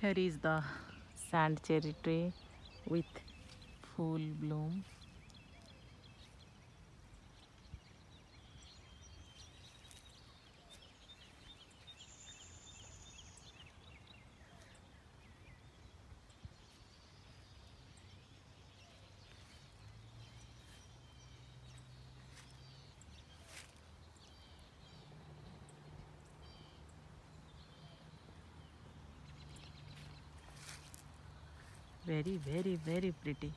Here is the sand cherry tree with full bloom. Very, very, very pretty.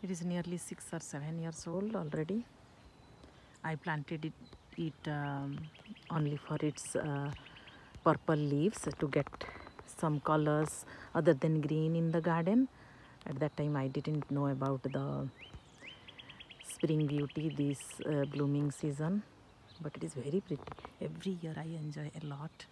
It is nearly six or seven years old already. I planted it, it um, only for its uh, purple leaves to get some colors other than green in the garden. At that time, I didn't know about the spring beauty, this uh, blooming season, but it is very pretty. Every year, I enjoy a lot.